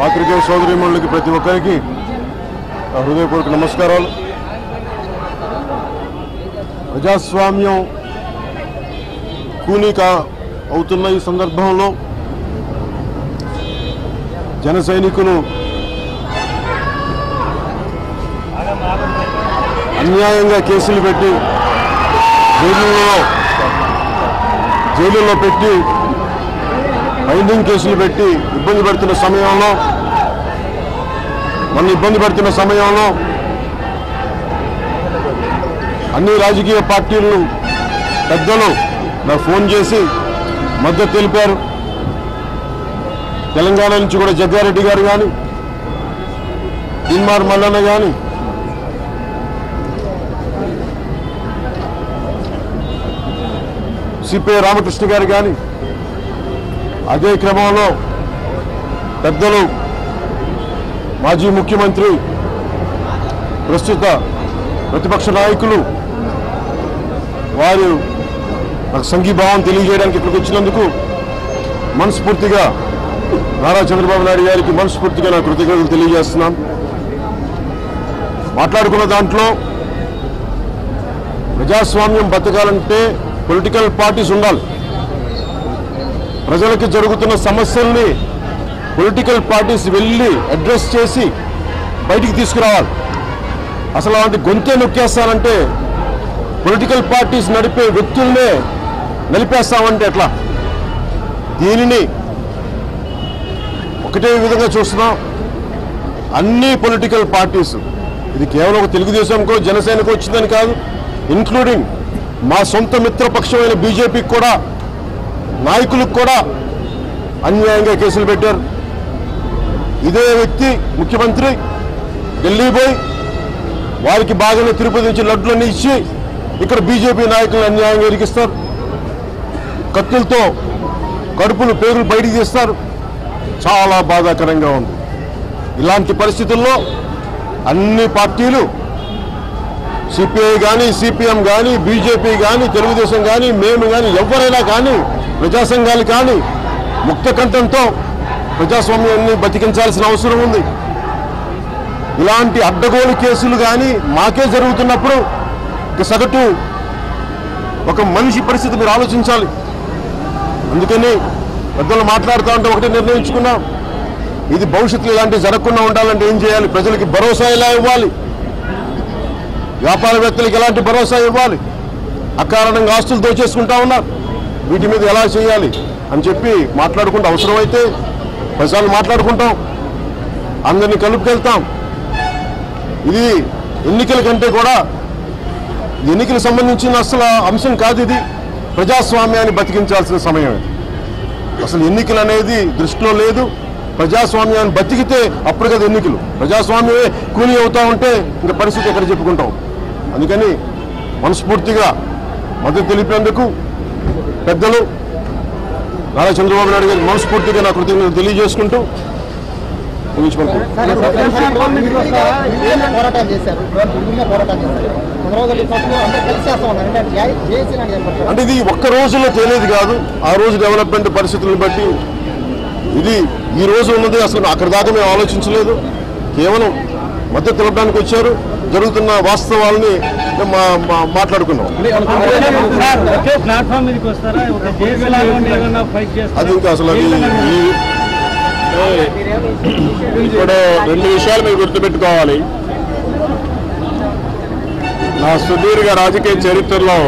పాత్రికేయ సోదరిమణులకి ప్రతి ఒక్కరికి హృదయపూర్వక నమస్కారాలు. ప్రజాస్వామ్యం కూలీక అవుతున్న ఈ సందర్భంలో జన సైనికులు అన్యాయంగా కేసులు పెట్టి జైలులో జైలులో పెట్టి బైండింగ్ కేసులు పెట్టి ఇబ్బంది పెడుతున్న సమయంలో మన ఇబ్బంది పెడుతున్న సమయంలో అన్ని రాజకీయ పార్టీలు పెద్దలు నాకు ఫోన్ చేసి మద్దతు తెలిపారు. తెలంగాణ నుంచి కూడా జగ్గారెడ్డి గారు కానీ తిన్మార్ మల్లన్న కానీ సిపిఐ రామకృష్ణ గారు కానీ అదే క్రమంలో పెద్దలు మాజీ ముఖ్యమంత్రి ప్రస్తుత ప్రతిపక్ష నాయకులు వారు నాకు సంఘీభావం తెలియజేయడానికి ఇక్కడికి వచ్చినందుకు మనస్ఫూర్తిగా నారా చంద్రబాబు నాయుడు గారికి మనస్ఫూర్తిగా నా కృతజ్ఞతలు తెలియజేస్తున్నాను మాట్లాడుకున్న దాంట్లో ప్రజాస్వామ్యం బతకాలంటే పొలిటికల్ పార్టీస్ ఉండాలి. ప్రజలకి జరుగుతున్న సమస్యల్ని పొలిటికల్ పార్టీస్ వెళ్ళి అడ్రస్ చేసి బయటికి తీసుకురావాలి. అసలు అలాంటి గొంతే నొక్కేస్తానంటే పొలిటికల్ పార్టీస్ నడిపే వ్యక్తుల్నే నలిపేస్తామంటే ఎట్లా? దీనిని ఒకటే విధంగా చూస్తున్నాం. అన్ని పొలిటికల్ పార్టీస్ ఇది కేవలం ఒక తెలుగుదేశంకో జనసేనకో వచ్చిందని కాదు ఇంక్లూడింగ్ మా సొంత మిత్రపక్షమైన బీజేపీకి కూడా నాయకులకు కూడా అన్యాయంగా కేసులు పెట్టారు. ఇదే వ్యక్తి ముఖ్యమంత్రి ఢిల్లీ పోయి వారికి బాగానే తిరుపతి నుంచి లడ్లన్నీ ఇచ్చి ఇక్కడ బీజేపీ నాయకులను అన్యాయంగా ఇరికిస్తారు. కత్తులతో కడుపులు పేరులు బయటికి తీస్తారు. చాలా బాధాకరంగా ఉంది. ఇలాంటి పరిస్థితుల్లో అన్ని పార్టీలు సిపిఐ కానీ సిపిఎం కానీ బీజేపీ కానీ తెలుగుదేశం కానీ మేము కానీ ఎవరైనా కానీ ప్రజా సంఘాలు కానీ ముక్త కంఠంతో ప్రజాస్వామ్యాన్ని బతికించాల్సిన అవసరం ఉంది. ఇలాంటి అడ్డగోలు కేసులు కానీ మాకే జరుగుతున్నప్పుడు సగటు ఒక మనిషి పరిస్థితి మీరు ఆలోచించాలి. అందుకని పెద్దలు మాట్లాడుతూ ఉంటే ఒకటే నిర్ణయించుకున్నాం. ఇది భవిష్యత్తులో ఇలాంటివి జరగకుండా ఉండాలంటే ఏం చేయాలి? ప్రజలకి భరోసా ఇలా ఇవ్వాలి? వ్యాపారవేత్తలకు ఎలాంటి భరోసా ఇవ్వాలి? అకారణంగా ఆస్తులు దోచేసుకుంటా ఉన్నారు. వీటి మీద ఎలా చేయాలి అని చెప్పి మాట్లాడుకుంటూ అవసరమైతే పదిసార్లు మాట్లాడుకుంటాం. అందరినీ కలుపుకెళ్తాం. ఇది ఎన్నికల కంటే కూడా ఎన్నికలకు సంబంధించిన అసలు అంశం కాదు ఇది. ప్రజాస్వామ్యాన్ని బతికించాల్సిన సమయం ఇది. అసలు ఎన్నికలు అనేది దృష్టిలో లేదు. ప్రజాస్వామ్యాన్ని బతికితే అప్పుడు కదా ఎన్నికలు. ప్రజాస్వామ్యమే కూలి అవుతా ఉంటే ఇంకా పరిస్థితి ఎక్కడ చెప్పుకుంటాం? అందుకని మనస్ఫూర్తిగా మద్దతు తెలిపేందుకు పెద్దలు నారా చంద్రబాబు నాయుడు గారికి మనస్ఫూర్తిగా నా కృతజ్ఞతలు తెలియజేసుకుంటూ అంటే ఇది ఒక్క రోజులో తెలియదు కాదు ఆ రోజు డెవలప్మెంట్ పరిస్థితులను బట్టి ఇది ఈ రోజు ఉన్నది అసలు అక్కడి దాకా మేము ఆలోచించలేదు కేవలం మద్దతు తెలపడానికి వచ్చారు జరుగుతున్న వాస్తవాలని మేము మాట్లాడుకున్నాం. అది ఇంకా అసలు అది ఇప్పుడు రెండు విషయాలు మీరు గుర్తుపెట్టుకోవాలి. నా సుదీర్ఘ రాజకీయ చరిత్రలో